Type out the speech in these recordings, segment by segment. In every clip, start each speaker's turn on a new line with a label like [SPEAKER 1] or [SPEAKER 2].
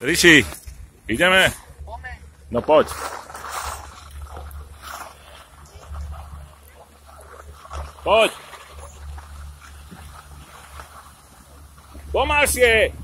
[SPEAKER 1] Ríši, ideme? No poď. Poď. Pomalšie.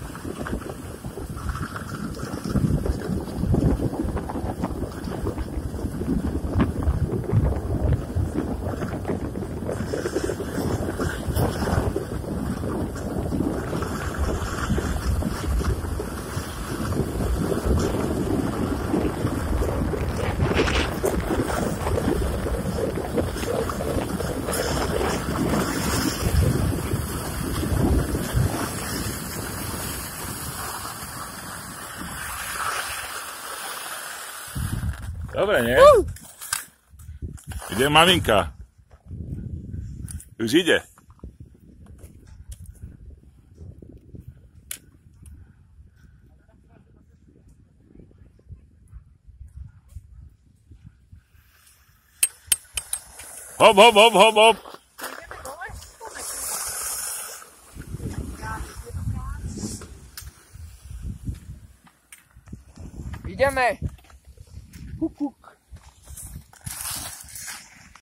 [SPEAKER 1] Dobre, nie? Ide maminka. Už ide. Hop, hop, hop, hop, hop.
[SPEAKER 2] Ideme. Cuckoo.